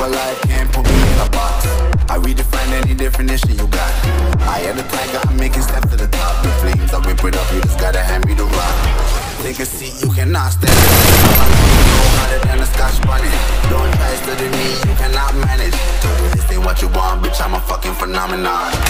alive, can't put me in a box. I redefine any definition you got. I am the tiger, I'm making steps to the top. The flames, I whip it up, you just gotta hand me the rock. Take a seat, you cannot stand I'm no harder than a scotch bonnet Don't try to me, you cannot manage. This ain't what you want, bitch, I'm a fucking phenomenon.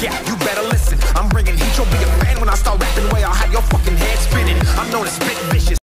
Yeah, you better listen. I'm bringing heat. You'll be a fan when I start rapping. Way I'll have your fucking head spinning. I'm known as spit